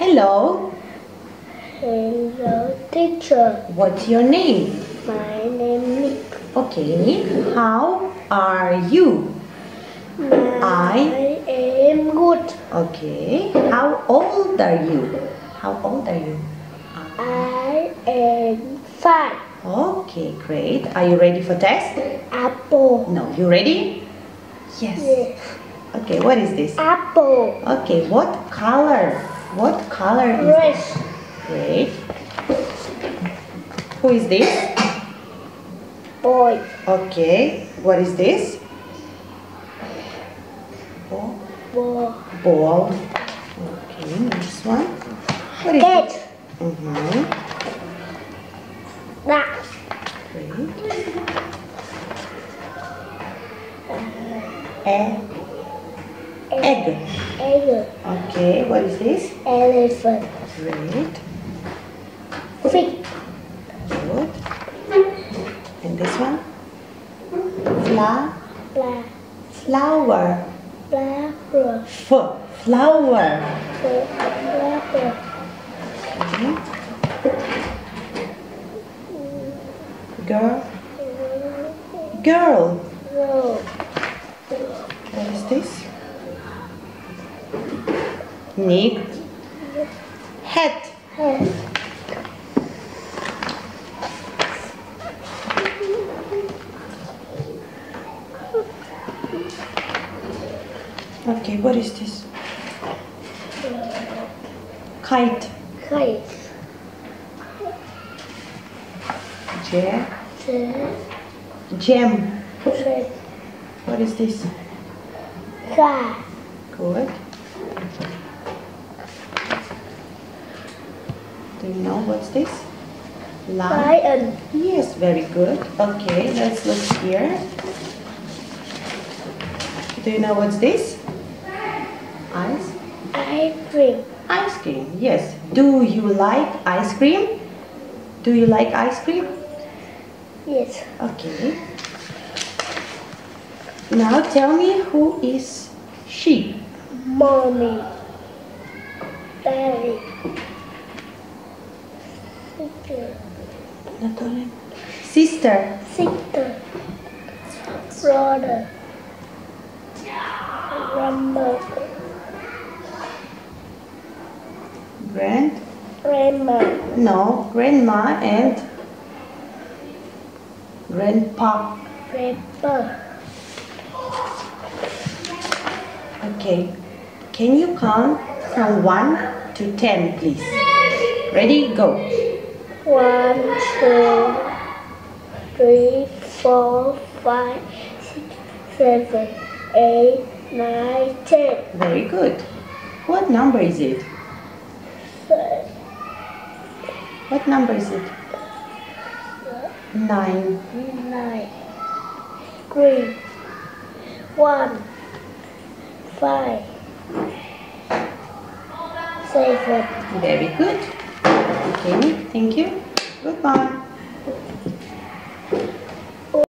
Hello. Hello, teacher. What's your name? My name is Okay, Nick. How are you? I am good. Okay. How old are you? How old are you? I am five. Okay, great. Are you ready for test? Apple. No. You ready? Yes. Yes. Okay, what is this? Apple. Okay, what color? What color is Red. this? Great. Who is this? Boy. Okay, what is this? Ball. Boy. Ball. Okay, next one. What is Cat. this? Mm-hmm. Duck. Great. Egg. Egg. Egg. Okay, what is this? Elephant. Great. Fish. Good. And this one? Fla. Black. Flower. Black. F. Flower. Black. Okay. Girl. Girl. Roll. What is this? Nick. Hat. Head. Okay, what is this? Kite. Kite. Jam. Jam. What is this? Car. Good. Do you know what's this? Lion. Lion. Yes, very good. Okay, let's look here. Do you know what's this? Ice? Ice cream. Ice cream, yes. Do you like ice cream? Do you like ice cream? Yes. Okay. Now tell me who is she? Mommy. Daddy. Sister. Sister. Sister. Brother. Grandma. Grand? Grandma. No, grandma and grandpa. Grandpa. Okay. Can you count from 1 to 10, please? Ready? Go. One, two, three, four, five, six, seven, eight, nine, ten. Very good. What number is it? What number is it? 9. nine, three, one, five, seven. Very good. Okay, thank you. Goodbye.